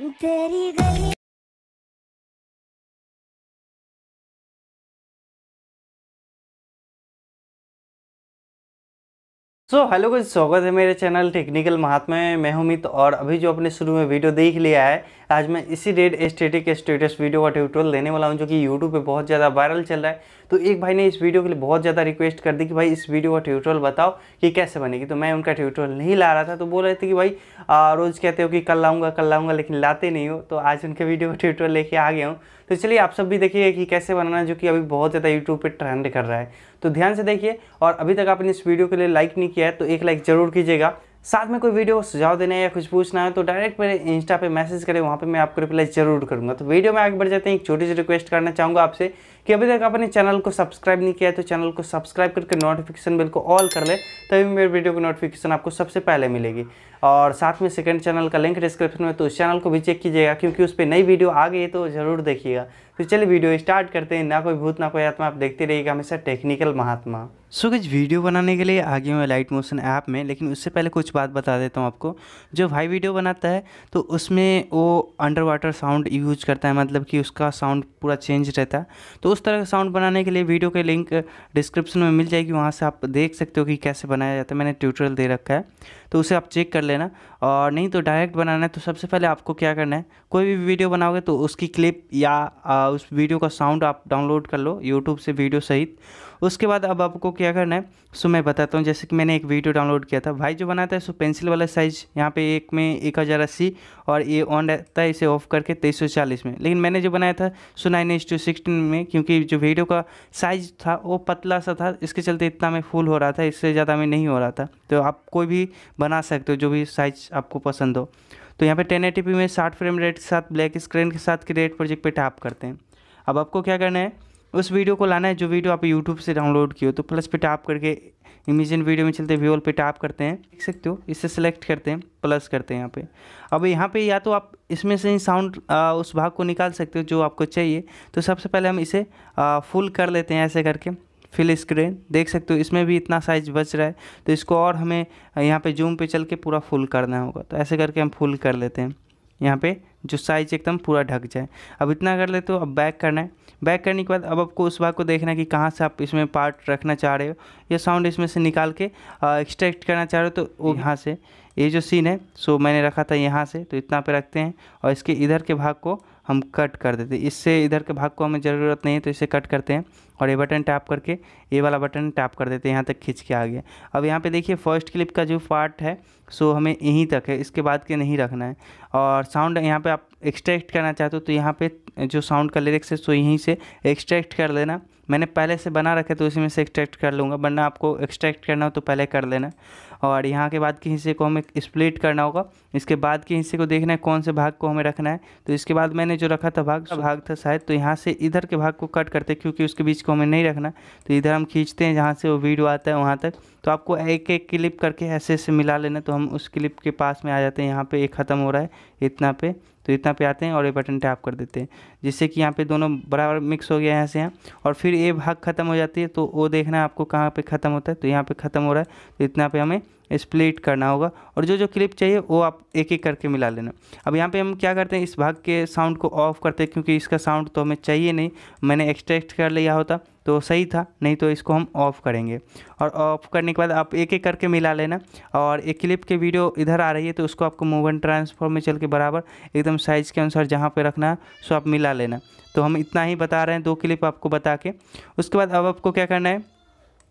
तेरी गली so hello guys स्वागत है मेरे चैनल टेक्निकल महात्मा में मैं हूँ मित और अभी जो आपने शुरू में वीडियो देख लिया है आज मैं इसी रेड एस्थेटिक स्टेटस वीडियो का ट्यूटोरियल देने वाला हूँ जो कि यूट्यूब पे बहुत ज़्यादा वायरल चल रहा है। तो एक भाई ने इस वीडियो के लिए बहुत ज़्यादा रिक्वेस्ट कर दी कि भाई इस वीडियो का ट्यूटोरियल बताओ कि कैसे बनेगी। तो मैं उनका ट्यूटोरियल नहीं ला रहा था तो बोल रहे थे कि भाई रोज़ कहते हो कि कल लाऊँगा कल लाऊँगा, लेकिन लाते नहीं हो। तो आज उनके वीडियो का ट्यूटोरियल लेके आ गया हूँ। तो चलिए आप सब भी देखिए कि कैसे बनाना जो कि अभी बहुत ज़्यादा यूट्यूब पर ट्रेंड कर रहा है। तो ध्यान से देखिए, और अभी तक आपने इस वीडियो के लिए लाइक नहीं किया है तो एक लाइक ज़रूर कीजिएगा। साथ में कोई वीडियो सुझाव देना है या कुछ पूछना है तो डायरेक्ट मेरे इंस्टा पे मैसेज करें, वहाँ पे मैं आपको रिप्लाई ज़रूर करूँगा। तो वीडियो में आगे बढ़ जाते हैं। एक छोटी सी रिक्वेस्ट करना चाहूँगा आपसे। कि अभी तक आपने चैनल को सब्सक्राइब नहीं किया है तो चैनल को सब्सक्राइब करके नोटिफिकेशन बिल को ऑल कर ले, तभी मेरे वीडियो की नोटिफिकेशन आपको सबसे पहले मिलेगी। और साथ में सेकंड चैनल का लिंक डिस्क्रिप्शन में तो उस चैनल को भी चेक कीजिएगा, क्योंकि उस पर नई वीडियो आ गई है तो ज़रूर देखिएगा। तो चलिए वीडियो स्टार्ट करते हैं, ना कोई भूत, ना कोई आत्मा, आप देखते रहिएगा हमेशा टेक्निकल महात्मा। सो कुछ वीडियो बनाने के लिए आगे मैं लाइट मोशन ऐप में, लेकिन उससे पहले कुछ बात बता देता हूँ आपको। जो भाई वीडियो बनाता है तो उसमें वो अंडर वाटर साउंड यूज़ करता है मतलब कि उसका साउंड पूरा चेंज रहता है। तो उस तरह का साउंड बनाने के लिए वीडियो के लिंक डिस्क्रिप्शन में मिल जाएगी, वहाँ से आप देख सकते हो कि कैसे बनाया जाता है। मैंने ट्यूटोरियल दे रखा है तो उसे आप चेक कर लेना। और नहीं तो डायरेक्ट बनाना है तो सबसे पहले आपको क्या करना है, कोई भी वीडियो बनाओगे तो उसकी क्लिप या उस वीडियो का साउंड आप डाउनलोड कर लो यूट्यूब से वीडियो सहित। उसके बाद अब आपको क्या करना है? सो मैं बताता हूँ, जैसे कि मैंने एक वीडियो डाउनलोड किया था। भाई जो बनाता है, सो पेंसिल वाला साइज़ यहाँ पे एक में एक हज़ार अस्सी और ये ऑन रहता है, इसे ऑफ़ करके तेईस सौ चालीस में। लेकिन मैंने जो बनाया था, so nine H two sixteen में, क्योंकि जो वीडियो का साइज़ था, वो पतला सा था, इसके चलते इतना में फुल हो रहा था, इससे ज़्यादा में नहीं हो रहा था। तो आप कोई भी बना सकते हो, जो भी साइज़ आपको पसंद हो। तो यहाँ पे टेन एटी में साठ फ्रेम रेट के साथ ब्लैक स्क्रीन के साथ क्रिएट प्रोजेक्ट पे टैप करते हैं। अब आपको क्या करना है? उस वीडियो को लाना है जो वीडियो आप यूट्यूब से डाउनलोड किए हो। तो प्लस पे टैप करके इमेजिन वीडियो में चलते व्यूअल पे टैप करते हैं। देख सकते हो इसे सेलेक्ट करते हैं प्लस करते हैं यहाँ पे। अब यहाँ पे या तो आप इसमें से ही साउंड उस भाग को निकाल सकते हो जो आपको चाहिए। तो सबसे पहले हम इसे आ, फुल कर लेते हैं ऐसे करके। फिल स्क्रीन देख सकते हो इसमें भी इतना साइज़ बच रहा है। तो इसको और हमें यहाँ पे जूम पे चल के पूरा फुल करना होगा। तो ऐसे करके हम फुल कर लेते हैं। यहाँ पे जो साइज़ एकदम पूरा ढक जाए। अब इतना कर ले तो अब बैक करना है। बैक करने के बाद अब आपको उस भाग को देखना है कि कहाँ से आप इसमें पार्ट रखना चाह रहे हो। या साउंड इसमें से निकाल के एक्सट्रैक्ट करना चाह रहे हो तो वो यहाँ से ये जो सीन है सो मैंने रखा था यहाँ से तो इतना पे रखते हैं। और इसके इधर के भाग को हम कट कर देते हैं। इससे इधर के भाग को हमें ज़रूरत नहीं है तो इसे कट करते हैं और ये बटन टैप करके ये वाला बटन टैप कर देते हैं, यहाँ तक खींच के आ गया। अब यहाँ पे देखिए फ़र्स्ट क्लिप का जो पार्ट है सो हमें यहीं तक है, इसके बाद के नहीं रखना है। और साउंड यहाँ पे आप एक्सट्रैक्ट करना चाहते हो तो यहाँ पे जो साउंड का लिरिक्स है सो यहीं से एक्सट्रैक्ट कर लेना। मैंने पहले से बना रखे तो उसी में से एक्सट्रैक्ट कर लूँगा। वरना आपको एक्सट्रैक्ट करना हो तो पहले कर लेना। और यहाँ के बाद के हिस्से को हमें स्प्लिट करना होगा। इसके बाद के हिस्से को देखना है कौन से भाग को हमें रखना है। तो इसके बाद मैंने जो रखा था भाग भाग था शायद। तो यहाँ से इधर के भाग को कट करते क्योंकि उसके बीच को हमें नहीं रखना। तो इधर हम खींचते हैं जहाँ से वो वीडियो आता है वहाँ तक। तो आपको एक एक क्लिप करके ऐसे ऐसे मिला लेना तो हम उस क्लिप के पास में आ जाते हैं। यहाँ पे एक ख़त्म हो रहा है, इतना पे। तो इतना पे आते हैं और ये बटन टैप कर देते हैं, जिससे कि यहाँ पे दोनों बराबर मिक्स हो गया है यहाँ से यहाँ। और फिर ये भाग ख़त्म हो जाती है तो वो देखना है आपको कहाँ पे ख़त्म होता है। तो यहाँ पे ख़त्म हो रहा है तो इतना पे हमें स्प्लिट करना होगा और जो जो क्लिप चाहिए, वो आप एक एक करके मिला लेना। अब यहाँ पे हम क्या करते हैं, इस भाग के साउंड को ऑफ़ करते हैं, क्योंकि इसका साउंड तो हमें चाहिए नहीं। मैंने एक्सट्रैक्ट कर लिया होता तो सही था, नहीं तो इसको हम ऑफ़ करेंगे। और ऑफ़ करने के बाद आप एक एक करके मिला लेना। और एक क्लिप के वीडियो इधर आ रही है तो उसको आपको मूव एंड ट्रांसफॉर्म में चल के बराबर, एकदम साइज़ के अनुसार जहाँ पे रखना है, सो आप मिला लेना। तो हम इतना ही बता रहे हैं, दो क्लिप आपको बता के। उसके बाद अब आपको क्या करना है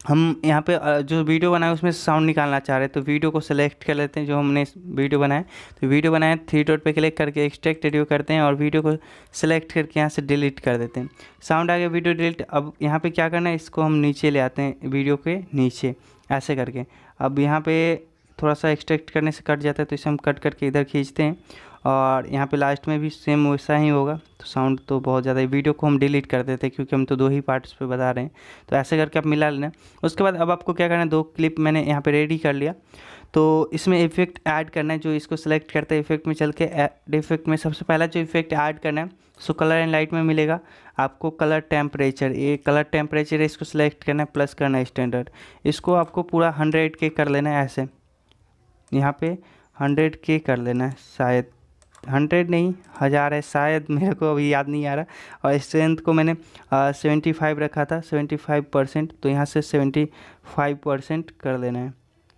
हम यहाँ पे जो वीडियो बनाए उसमें साउंड निकालना चाह रहे हैं तो वीडियो को सेलेक्ट कर लेते हैं जो हमने वीडियो बनाया तो वीडियो बनाए थ्री डॉट पे क्लिक करके एक्सट्रैक्ट एडियो करते हैं और वीडियो को सेलेक्ट करके यहाँ से डिलीट कर देते हैं। साउंड आ गया वीडियो डिलीट अब यहाँ पे क्या करना है, इसको हम नीचे ले आते हैं वीडियो के नीचे, ऐसे करके। अब यहाँ पर थोड़ा सा एक्सट्रैक्ट करने से कट जाता है तो इसे हम कट करके इधर खींचते हैं। और यहाँ पे लास्ट में भी सेम वैसा ही होगा। तो साउंड तो बहुत ज़्यादा है। वीडियो को हम डिलीट कर देते हैं, क्योंकि हम तो दो ही पार्ट्स पे बता रहे हैं। तो ऐसे करके आप मिला लेना। उसके बाद अब आपको क्या करना है, दो क्लिप मैंने यहाँ पे रेडी कर लिया। तो इसमें इफ़ेक्ट ऐड करना है, जो इसको सेलेक्ट करते हैं इफ़ेक्ट में चल के इफ़ेक्ट में सबसे पहला जो इफ़ेक्ट ऐड करना है सो कलर एंड लाइट में मिलेगा। आपको कलर टेम्परेचर ये कलर टेम्परेचर इसको सेलेक्ट करना है प्लस करना है स्टैंडर्ड इसको आपको पूरा हंड्रेड के कर लेना है ऐसे। यहाँ पे हंड्रेड के कर लेना है, शायद हंड्रेड नहीं, हज़ार है, शायद मेरे को अभी याद नहीं आ रहा। और स्ट्रेंथ को मैंने सेवेंटी फाइव रखा था सेवेंटी फाइव परसेंट तो यहाँ से सेवेंटी फाइव परसेंट कर लेना है।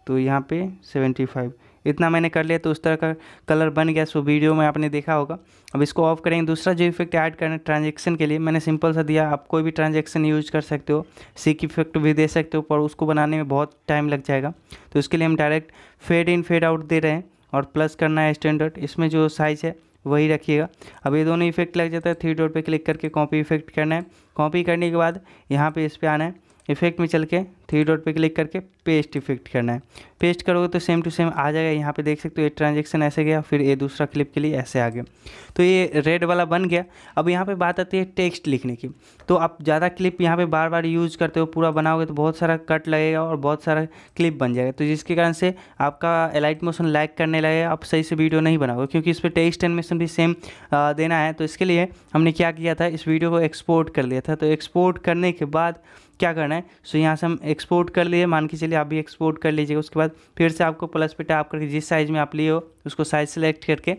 तो यहाँ पे सेवेंटी फाइव इतना मैंने कर लिया तो उस तरह का कलर बन गया, सो वीडियो में आपने देखा होगा। अब इसको ऑफ़ करेंगे, दूसरा जो इफ़ेक्ट ऐड करना ट्रांजेक्शन के लिए, मैंने सिंपल सा दिया, आप कोई भी ट्रांजेक्शन यूज़ कर सकते हो सीक इफ़ेक्ट भी दे सकते हो, पर उसको बनाने में बहुत टाइम लग जाएगा। तो इसके लिए हम direct fade in fade out दे रहे हैं, और प्लस करना है स्टैंडर्ड इसमें जो साइज़ है, वही रखिएगा। अब ये दोनों इफ़ेक्ट लग जाता है थ्री डॉट पे क्लिक करके कॉपी इफ़ेक्ट करना है। कॉपी करने के बाद यहाँ पे इस पर आना है। इफ़ेक्ट में चल के थ्री डॉट पे क्लिक करके पेस्ट इफ़ेक्ट करना है। पेस्ट करोगे तो सेम टू सेम आ जाएगा, यहाँ पे देख सकते हो ये ट्रांजेक्शन ऐसे गया, फिर ये दूसरा क्लिप के लिए ऐसे आ गया तो ये रेड वाला बन गया। अब यहाँ पे बात आती है टेक्स्ट लिखने की। तो आप ज़्यादा क्लिप यहाँ पे बार बार यूज़ करते हो, पूरा बनाओगे तो बहुत सारा कट लगेगा और बहुत सारा क्लिप बन जाएगा। तो जिसके कारण से आपका एलाइट मोशन लैक करने लगेगा आप सही से वीडियो नहीं बनाओगे, क्योंकि इस पर टेक्स्ट एनिमेशन भी सेम देना है। तो इसके लिए हमने क्या किया था, इस वीडियो को एक्सपोर्ट कर लिया था। तो एक्सपोर्ट करने के बाद क्या करना है सो यहाँ से हम एक्सपोर्ट कर लिए, मान के चलिए आप भी एक्सपोर्ट कर लीजिएगा। उसके बाद फिर से आपको प्लस पे टैप करके जिस साइज़ में आप लिए हो, उसको साइज़ सेलेक्ट करके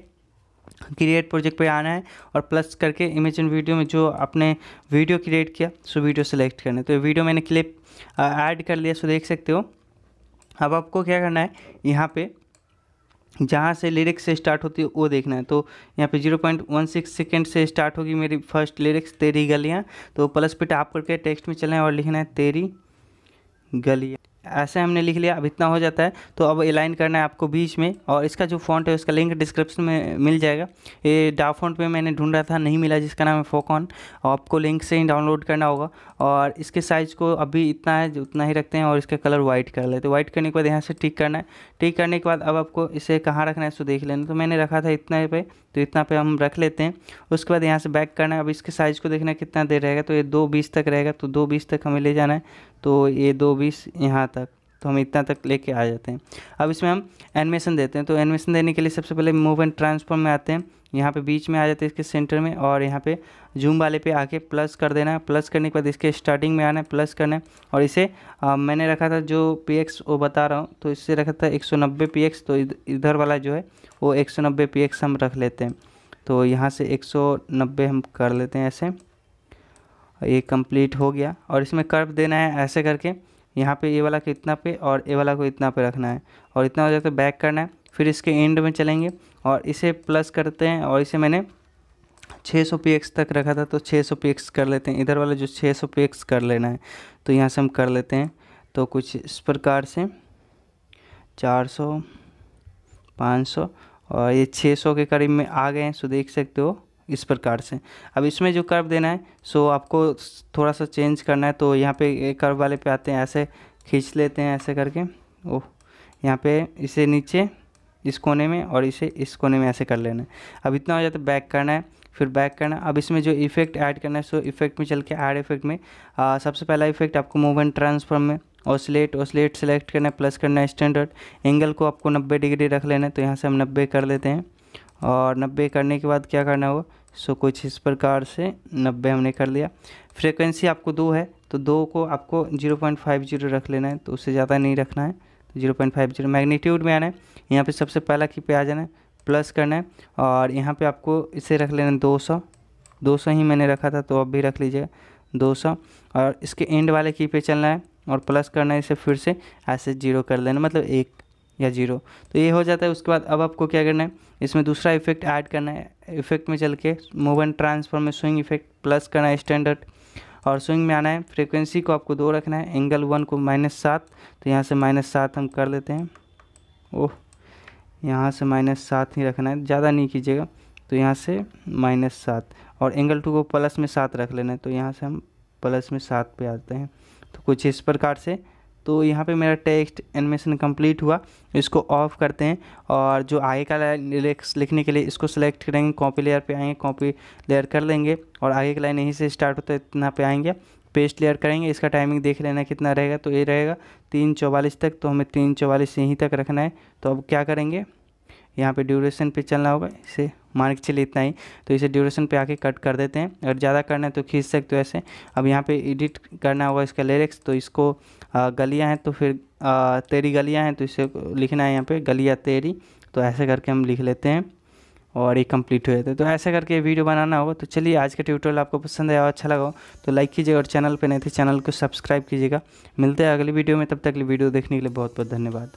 क्रिएट प्रोजेक्ट पे आना है और प्लस करके इमेज एंड वीडियो में जो आपने वीडियो क्रिएट किया सो वीडियो सेलेक्ट करना है। तो वीडियो मैंने क्लिप ऐड कर लिया सो देख सकते हो। अब आपको क्या करना है, यहाँ पे जहाँ से लिरिक्स से स्टार्ट होती है, वो देखना है। तो यहाँ पे zero point one six second से स्टार्ट होगी मेरी फ़र्स्ट लिरिक्स तेरी गलियाँ। तो प्लस पे टैप करके टेक्स्ट में चलना है और लिखना है, तेरी गलियाँ। ऐसे हमने लिख लिया, अब इतना हो जाता है। तो अब अलाइन करना है आपको बीच में, और इसका जो फॉन्ट है, उसका लिंक डिस्क्रिप्शन में मिल जाएगा। ये डा फॉन्ट में मैंने ढूंढा था, नहीं मिला, जिसका नाम है फोकॉन और आपको लिंक से ही डाउनलोड करना होगा। और इसके साइज़ को अभी इतना है उतना ही रखते हैं, और इसका कलर वाइट कर लेते हैं। वाइट करने के बाद यहाँ से टिक करना है। टिक करने के बाद अब आपको इसे कहाँ रखना है, इसको देख लेना तो मैंने रखा था इतना पे। तो इतना पे हम रख लेते हैं। उसके बाद यहाँ से बैक करना है। अब इसके साइज़ को देखना कितना देर रहेगा। तो ये दो बीस तक रहेगा। तो दो बीस तक हमें ले जाना है। तो ये दो बीस यहाँ तक। तो हम इतना तक लेके आ जाते हैं। अब इसमें हम एनिमेशन देते हैं। तो एनिमेशन देने के लिए सबसे पहले मूव एंड ट्रांसफॉर्म में आते हैं। यहाँ पे बीच में आ जाते हैं इसके सेंटर में और यहाँ पे जूम वाले पे आके प्लस कर देना है। प्लस करने के बाद इसके स्टार्टिंग में आना है प्लस करना है। और इसे आ, मैंने रखा था जो पी एक्स वो बता रहा हूँ। तो इससे रखा था एक सौ नब्बे पी एक्स तो इधर वाला जो है वो एक सौ नब्बे पी एक्स हम रख लेते हैं। तो यहाँ से एक सौ नब्बे हम कर लेते हैं ऐसे। ये कंप्लीट हो गया। और इसमें कर्व देना है ऐसे करके। यहाँ पे ये वाला को इतना पे और ए वाला को इतना पे रखना है। और इतना हो जाता है बैक करना है। फिर इसके एंड में चलेंगे। और इसे प्लस करते हैं और इसे मैंने 600 सौ तक रखा था तो 600 सौ कर लेते हैं। इधर वाला जो 600 सौ कर लेना है तो यहाँ से हम कर लेते हैं। तो कुछ इस प्रकार से 400 500 और ये 600 के करीब में आ गए हैं, सो देख सकते हो। इस प्रकार से। अब इसमें जो कर्व देना है सो आपको थोड़ा सा चेंज करना है तो यहाँ पे कर्व वाले पे आते हैं ऐसे खींच लेते हैं ऐसे करके। ओह यहाँ पे इसे नीचे इस कोने में और इसे इस कोने में ऐसे कर लेना है। अब इतना हो जाता है बैक करना है फिर बैक करना अब इसमें जो इफ़ेक्ट ऐड करना है सो इफ़ेक्ट में चल के ऐड इफ़ेक्ट में आ, सबसे पहला इफ़ेक्ट आपको मूवमेंट ट्रांसफॉर्म में ओसलेट ओसलेट सेलेक्ट करना है प्लस करना है स्टैंडर्ड एंगल को आपको 90 डिग्री रख लेना है तो यहाँ से हम 90 कर लेते हैं। और 90 करने के बाद क्या करना होगा सो कुछ इस प्रकार से नब्बे हमने कर लिया। फ्रिक्वेंसी आपको दो है तो दो को आपको ज़ीरो पॉइंट फाइव ज़ीरो रख लेना है तो उससे ज़्यादा नहीं रखना है। तो zero point five zero magnitude में आना है। यहाँ पे सबसे पहला की पे आ जाना है, प्लस करना है, और यहाँ पे आपको इसे रख लेना है दो सौ। दो सौ ही मैंने रखा था तो अब भी रख लीजिएगा, दो सौ। और इसके एंड वाले की पे चलना है, और प्लस करना है इसे फिर से, ऐसे ज़ीरो कर लेना मतलब एक या ज़ीरो। तो ये हो जाता है, उसके बाद अब आपको क्या करना है, इसमें दूसरा इफ़ेक्ट ऐड करना है। इफ़ेक्ट में चल के मूव एंड ट्रांसफॉर्म में स्विंग इफ़ेक्ट प्लस करना है स्टैंडर्ड और स्विंग में आना है फ्रीक्वेंसी को आपको दो रखना है एंगल वन को माइनस सात। तो यहाँ से माइनस सात हम कर लेते हैं। ओह, यहाँ से माइनस सात ही रखना है, ज़्यादा नहीं कीजिएगा। तो यहाँ से माइनस सात। और एंगल टू को प्लस में सात रख लेना है तो यहाँ से हम प्लस में सात पे आते हैं। तो कुछ इस प्रकार से तो यहाँ पे मेरा टेक्स्ट एनिमेशन कंप्लीट हुआ। इसको ऑफ़ करते हैं और जो आगे का लिरिक्स लिखने के लिए इसको सेलेक्ट करेंगे कॉपी लेयर पे आएँगे कॉपी लेयर कर लेंगे और आगे का लाइन यहीं से स्टार्ट होता है, इतना पे आएँगे। पेस्ट लेयर करेंगे, इसका टाइमिंग देख लेना कितना रहेगा तो ये रहेगा तीन चौवालीस तक तो हमें तीन चौवालीस यहीं तक रखना है। तो अब क्या करेंगे? यहाँ पे ड्यूरेशन पे चलना होगा, इसे मान के चलिए इतना ही। तो इसे ड्यूरेशन पे आके कट कर देते हैं। अगर ज़्यादा करना है तो खींच सकते हो ऐसे। अब यहाँ पे एडिट करना होगा इसका लिरिक्स तो इसको गलियाँ हैं तो फिर तेरी गलियाँ हैं तो इसे लिखना है यहाँ पे, गलियाँ तेरी। तो ऐसे करके हम लिख लेते हैं और ये कंप्लीट जाते हैं। तो ऐसे करके वीडियो बनाना होगा। तो चलिए, आज का ट्यूटोरियल आपको पसंद आया और अच्छा लगा हो तो लाइक कीजिएगा और चैनल पर नहीं थे चैनल को सब्सक्राइब कीजिएगा। मिलते हैं अगली वीडियो में, तब तक वीडियो देखने के लिए बहुत बहुत धन्यवाद।